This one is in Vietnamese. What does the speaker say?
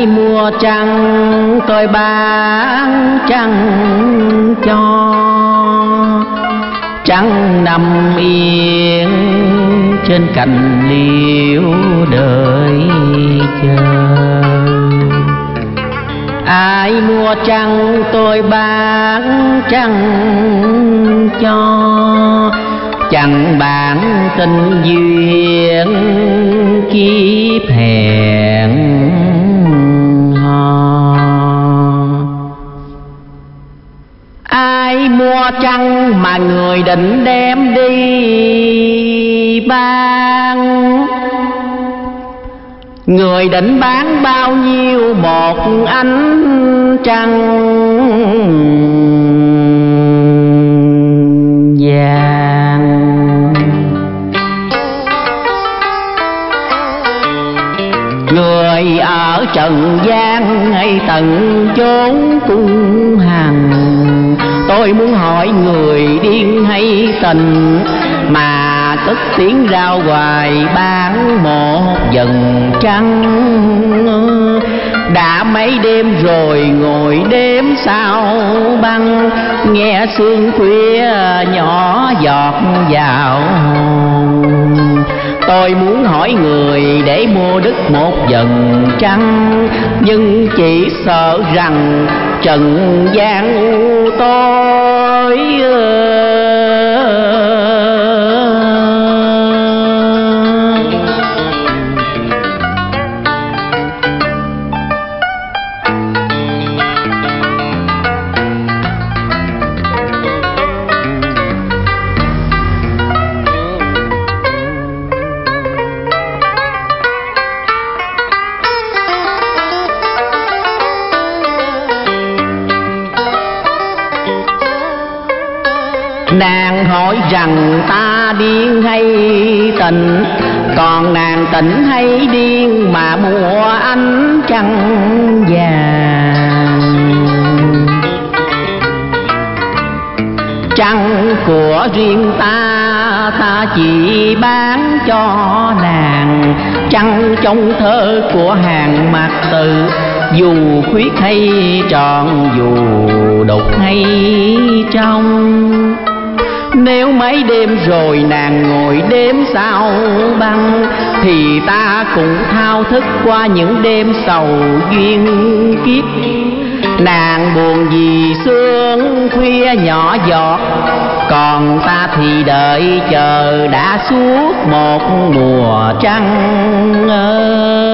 ai mua trăng tôi bán trăng cho. Trăng nằm yên trên cành liễu đợi chờ. Ai mua trăng tôi bán trăng cho. Chẳng bản tình duyên kiếp hẹn. Mua chăng mà người định đem đi bán? Người định bán bao nhiêu một ánh trăng? Vàng. Người ở trần gian hay tận chốn cung hàng tôi muốn hỏi người điên hay tình mà tức tiếng rao hoài bán một dần trăng? Đã mấy đêm rồi ngồi đêm sao băng, nghe sương khuya nhỏ giọt vào. hồn tôi muốn hỏi người để mua đức một dần trăng, nhưng chỉ sợ rằng trần gian tôi ơi. Nàng hỏi rằng, ta điên hay tình? Còn nàng tỉnh hay điên mà mua ánh trăng vàng? Trăng của riêng ta ta chỉ bán cho nàng. Trăng trong thơ của hàng mặt từ dù khuyết hay tròn dù đục hay trong nếu mấy đêm rồi nàng ngồi đêm sao băng, Thì ta cũng thao thức qua những đêm sầu duyên kiếp. Nàng buồn vì sương khuya nhỏ giọt, Còn ta thì đợi chờ đã suốt một mùa trăng ơi